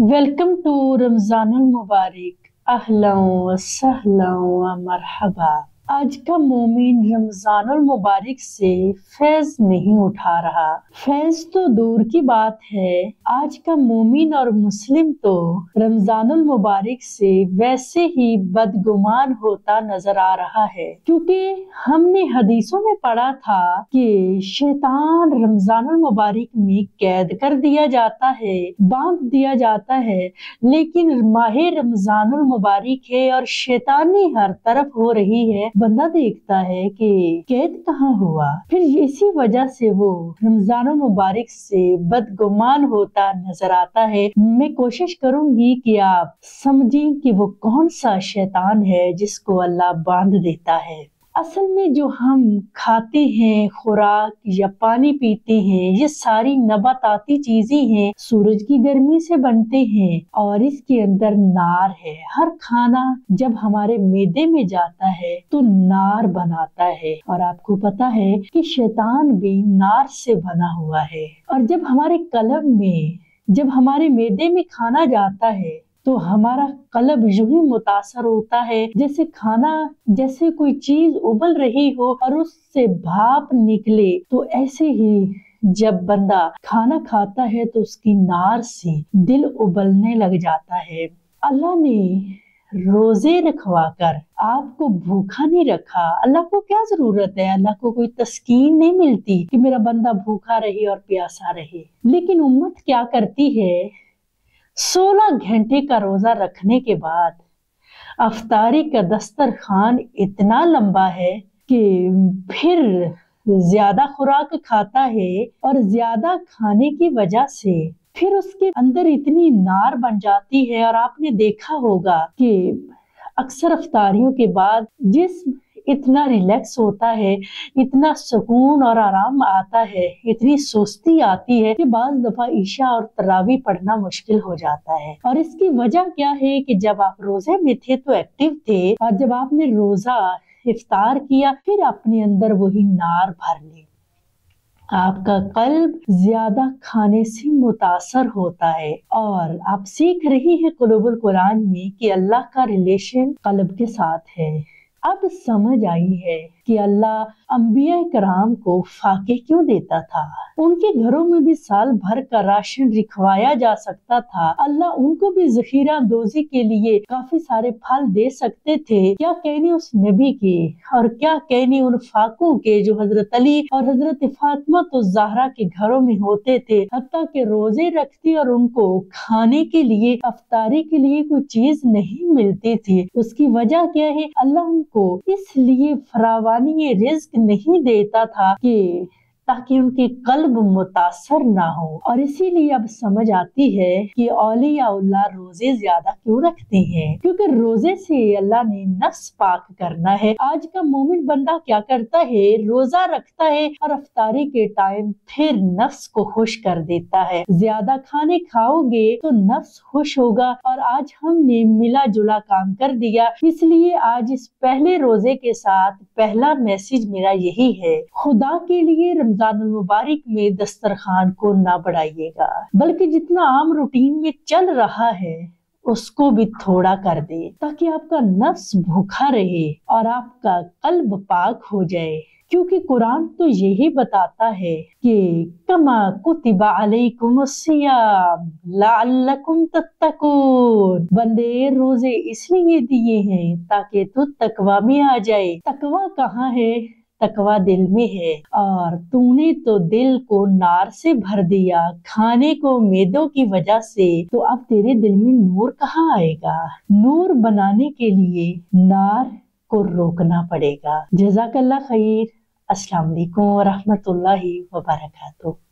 Welcome to Ramzan मुबारक अहला मरहबा आज का मोमिन रमज़ान मुबारक से फैज नहीं उठा रहा। फैज तो दूर की बात है। आज का मोमिन और मुस्लिम तो रमज़ान मुबारक से वैसे ही बदगुमान होता नज़र आ रहा है। क्योंकि हमने हदीसों में पढ़ा था कि शैतान रमज़ान मुबारक में कैद कर दिया जाता है, बाँध दिया जाता है। लेकिन माह रमज़ान मुबारक है और शैतानी हर तरफ़ हो रही है। बंदा देखता है कि कैद कहाँ हुआ। फिर इसी वजह से वो रमज़ान मुबारक से बदगुमान होता नज़र आता है। मैं कोशिश करूँगी कि आप समझें कि वो कौन सा शैतान है जिसको अल्लाह बाँध देता है। असल में जो हम खाते हैं, खुराक या पानी पीते हैं, ये सारी नबाताती चीज़ें हैं, सूरज की गर्मी से बनते हैं और इसके अंदर नार है। हर खाना जब हमारे मेदे में जाता है तो नार बनाता है और आपको पता है कि शैतान भी नार से बना हुआ है। और जब हमारे कलम में, जब हमारे मेदे में खाना जाता है तो हमारा कलब यूँ ही मुतासर होता है, जैसे खाना, जैसे कोई चीज़ उबल रही हो और उससे भाप निकले। तो ऐसे ही जब बंदा खाना खाता है तो उसकी नार से दिल उबलने लग जाता है। अल्लाह ने रोज़े रखवा कर आपको भूखा नहीं रखा। अल्लाह को क्या ज़रूरत है? अल्लाह को कोई तस्कीन नहीं मिलती कि मेरा बंदा भूखा रहे और प्यासा रहे। लेकिन उम्मत क्या करती है? सोलह घंटे का रोजा रखने के बाद अफतारी का दस्तर खान इतना लंबा है कि फिर ज़्यादा खुराक खाता है और ज़्यादा खाने की वजह से फिर उसके अंदर इतनी नार बन जाती है। और आपने देखा होगा कि अक्सर अफतारियों के बाद जिस इतना रिलैक्स होता है, इतना सुकून और आराम आता है, इतनी सुस्ती आती है कि बाज दफ़ा ईशा और तरावी पढ़ना मुश्किल हो जाता है। और इसकी वजह क्या है कि जब आप रोज़े में थे तो एक्टिव थे और जब आपने रोजा इफ्तार किया, फिर अपने अंदर वही नार भर ली। आपका कल्ब ज़्यादा खाने से मुतासर होता है और आप सीख रही है कुलुबुल कुरान में कि अल्लाह का रिलेशन कल्ब के साथ है। अब समझ आई है कि अल्लाह अम्बिया कराम को फाके क्यों देता था? उनके घरों में भी साल भर का राशन रिखवाया जा सकता था। अल्लाह उनको भी जखीरा दोजी के लिए काफ़ी सारे फल दे सकते थे। क्या कहने उस नबी के? और क्या कहने उन फाकों के जो हज़रत अली और हज़रत फातिमा तो जहरा के घरों में होते थे? हत्या के रोज़े रखती और उनको खाने के लिए, अफतारी के लिए कोई चीज़ नहीं मिलती थी। उसकी वजह क्या है? अल्लाह उनको इसलिए फरावानी रिस्क नहीं देता था कि ताकि उनकी कल्ब मुतासर ना हो। और इसीलिए अब समझ आती है कि औलिया रोज़े ज़्यादा क्यों रखते हैं? क्योंकि रोज़े से अल्लाह ने नफ्स पाक करना है। आज का मोमिन बंदा क्या करता है? रोजा रखता है और अफतारी के टाइम फिर नफ्स को खुश कर देता है। ज़्यादा खाने खाओगे तो नफ्स खुश होगा और आज हमने मिला जुला काम कर दिया। इसलिए आज इस पहले रोज़े के साथ पहला मैसेज मेरा यही है। खुदा के लिए रमज़ान रमज़ान मुबारक में दस्तरखान को ना बढ़ाइएगा। बल्कि जितना आम रूटीन में चल रहा है, उसको भी थोड़ा कर दे, ताकि आपका नफ्स भूखा रहे और आपका कल्ब पाक हो जाए। क्योंकि कुरान तो यही बताता है कि, कमा कुतिबा अलैकुम लअल्लकुम तत्तकून। बंदे रोज़े इसलिए दिए हैं ताकि तू तकवा में आ जाए। तकवा कहाँ है? तकवा दिल में है। और तूने तो दिल को नार से भर दिया, खाने को मेदों की वजह से। तो अब तेरे दिल में नूर कहाँ आएगा? नूर बनाने के लिए नार को रोकना पड़ेगा। जजाकल्ला खैर। अस्सलाम वालेकुम रहमतुल्लाहि व